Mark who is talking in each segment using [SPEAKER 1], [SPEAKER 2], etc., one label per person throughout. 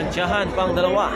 [SPEAKER 1] Kakantsahan pang dalawa.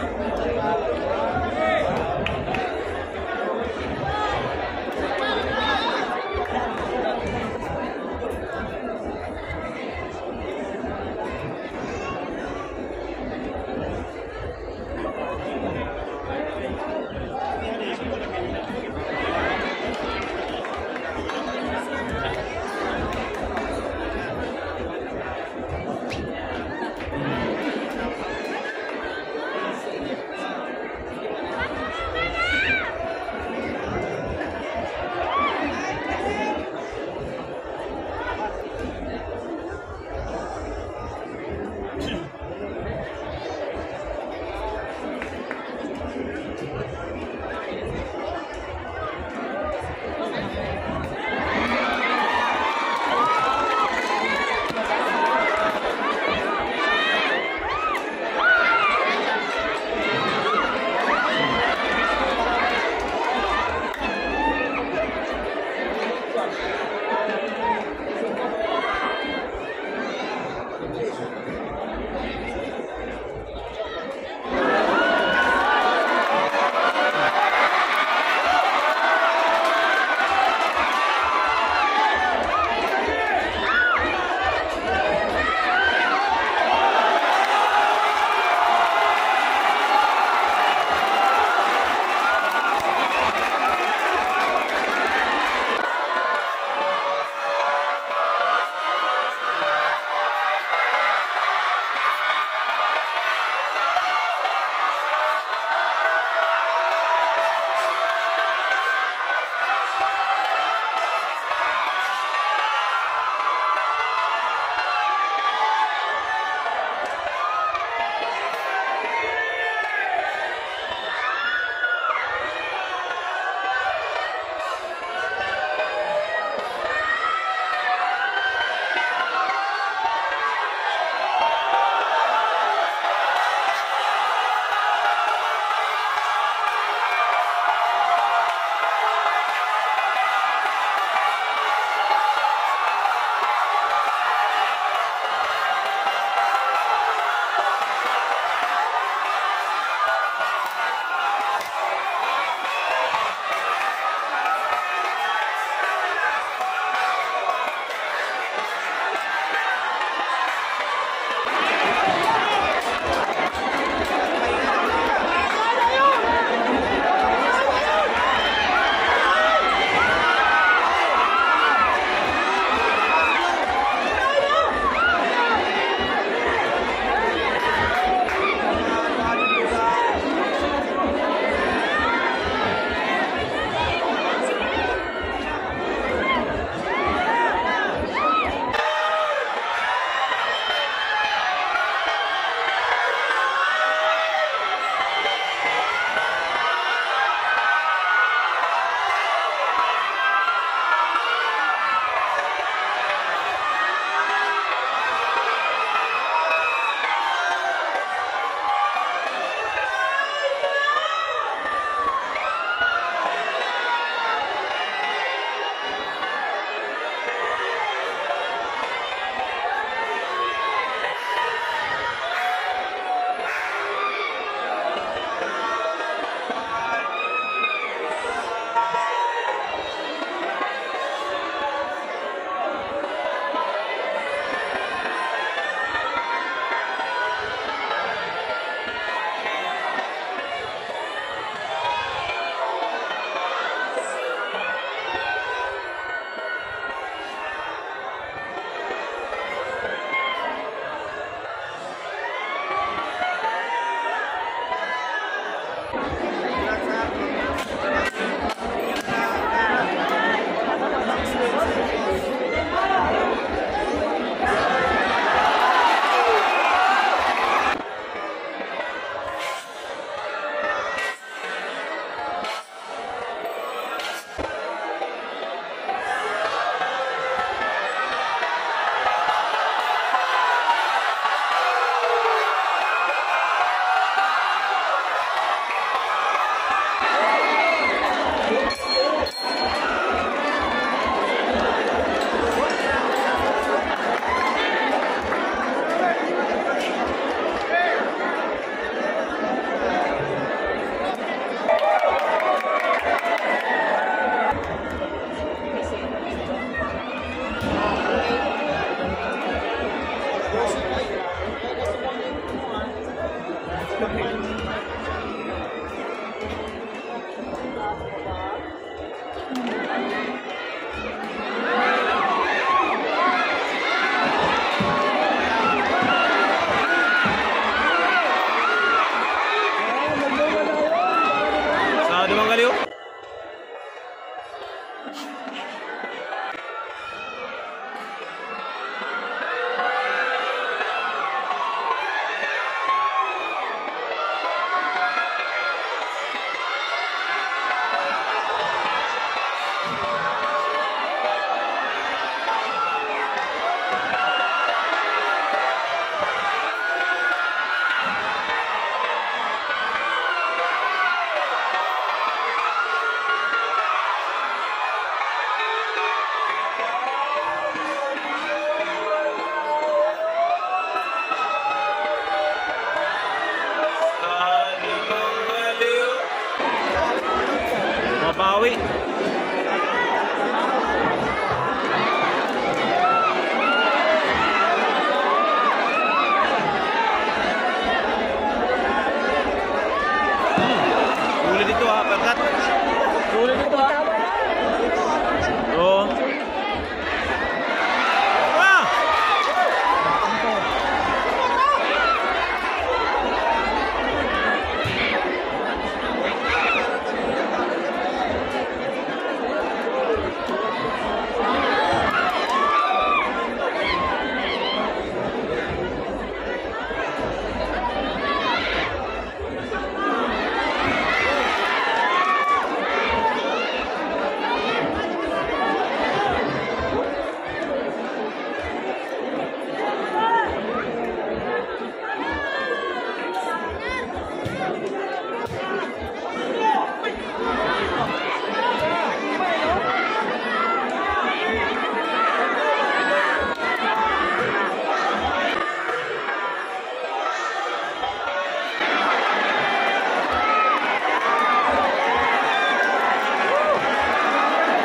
[SPEAKER 1] জমঙ্গালিও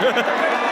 [SPEAKER 1] Yeah.